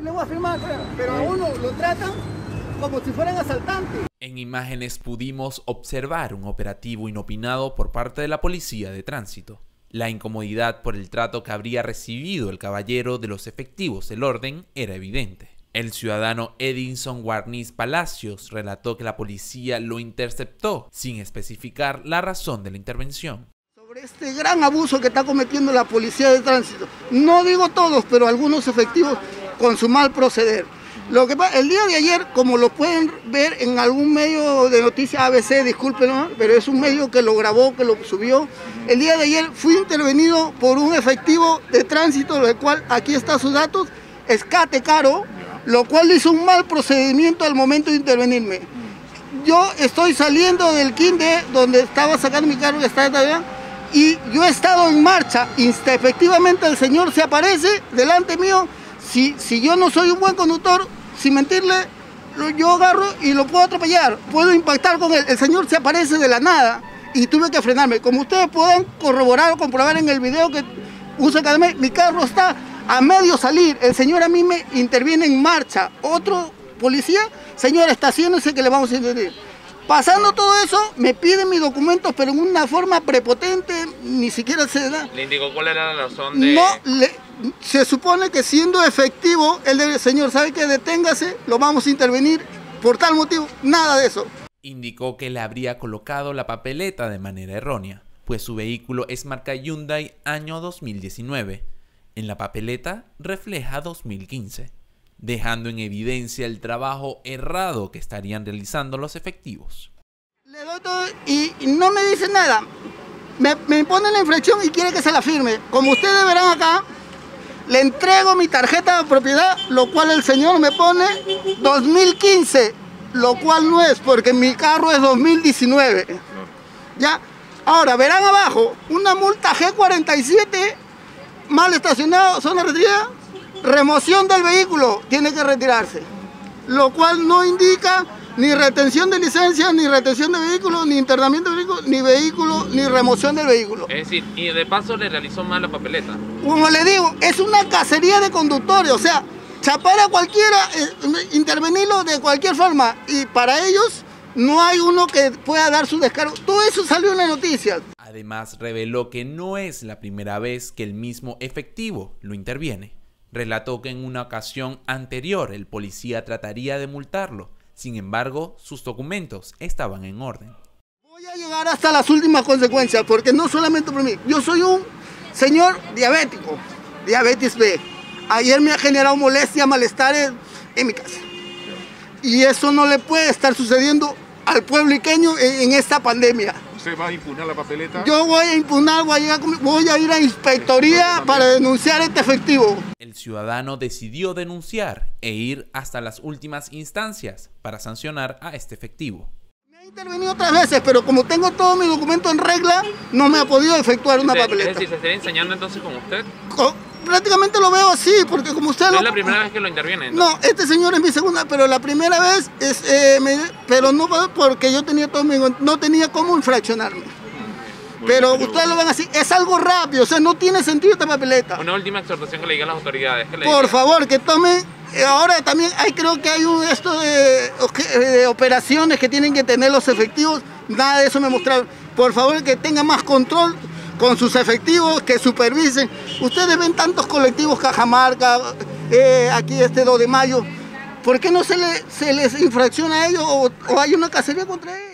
Ahí le voy a firmar, pero a uno lo tratan como si fueran asaltantes. En imágenes pudimos observar un operativo inopinado por parte de la policía de tránsito. La incomodidad por el trato que habría recibido el caballero de los efectivos del orden era evidente. El ciudadano Edinson Warnis Palacios relató que la policía lo interceptó sin especificar la razón de la intervención. Sobre este gran abuso que está cometiendo la policía de tránsito, no digo todos, pero algunos efectivos con su mal proceder. Lo que pasa, el día de ayer, como lo pueden ver en algún medio de noticias ABC, disculpen, pero es un medio que lo grabó, que lo subió. El día de ayer fui intervenido por un efectivo de tránsito, el cual aquí están sus datos, Escate Caro, lo cual hizo un mal procedimiento al momento de intervenirme. Yo estoy saliendo del Quinde, donde estaba sacando mi carro, que está allá, y yo he estado en marcha. Efectivamente el señor se aparece delante mío. Si, si yo no soy un buen conductor, sin mentirle, yo agarro y lo puedo atropellar, puedo impactar con él. El señor se aparece de la nada y tuve que frenarme. Como ustedes pueden corroborar o comprobar en el video que uso cada mes, mi carro está a medio salir. El señor a mí me interviene en marcha. Otro policía, señor, estacionese que le vamos a intervenir. Pasando todo eso, me piden mis documentos, pero en una forma prepotente, ni siquiera se da. ¿Le indicó cuál era la razón de...? No, le, se supone que siendo efectivo, el señor, ¿sabe que Deténgase, lo vamos a intervenir por tal motivo. Nada de eso. Indicó que le habría colocado la papeleta de manera errónea, pues su vehículo es marca Hyundai año 2019. En la papeleta refleja 2015, dejando en evidencia el trabajo errado que estarían realizando los efectivos. Le doy todo y, no me dice nada. Me, me pone la infracción y quiere que se la firme. Como ustedes verán acá, le entrego mi tarjeta de propiedad, lo cual el señor me pone 2015, lo cual no es porque mi carro es 2019. ¿Ya? Ahora, verán abajo, una multa G47, mal estacionado, zona retirada, remoción del vehículo, tiene que retirarse. Lo cual no indica ni retención de licencia, ni retención de vehículo, ni internamiento de vehículo, ni vehículo, ni remoción del vehículo. Es decir, y de paso le realizó mal la papeleta. Como le digo, es una cacería de conductores, o sea, chapar a cualquiera, eh, intervenirlo de cualquier forma, y para ellos no hay uno que pueda dar su descargo. Todo eso salió en las noticias. Además, reveló que no es la primera vez que el mismo efectivo lo interviene. Relató que en una ocasión anterior el policía trataría de multarlo, sin embargo, sus documentos estaban en orden. Voy a llegar hasta las últimas consecuencias, porque no solamente por mí. Yo soy un señor diabético, diabetes B. Ayer me ha generado molestia, malestares en mi casa. Y eso no le puede estar sucediendo al pueblo iqueño en esta pandemia. ¿Usted va a impugnar la papeleta? Yo voy a impugnar, voy a, voy a ir a inspectoría para denunciar este efectivo. El ciudadano decidió denunciar e ir hasta las últimas instancias para sancionar a este efectivo. Me ha intervenido otras veces, pero como tengo todo mi documento en regla, no me ha podido efectuar una papeleta. Es decir, ¿se estaría enseñando entonces con usted? Prácticamente lo veo así, porque como usted ¿No lo... es la primera vez que lo interviene? No, este señor es mi segunda, pero la primera vez es, eh, me, pero no porque yo tenía todo mi, no tenía cómo infraccionarme. pero ustedes lo ven así, es algo rápido, o sea, no tiene sentido esta papeleta. Una última exhortación que le digan las autoridades. Por favor, que tomen, eh, ahora también hay, creo que hay un esto de, de operaciones que tienen que tener los efectivos, nada de eso me mostraron. Por favor, que tengan más control con sus efectivos que supervisen. Ustedes ven tantos colectivos Cajamarca, eh, aquí este 2 de mayo. ¿Por qué no se, le, se les infracciona a ellos o hay una cacería contra ellos?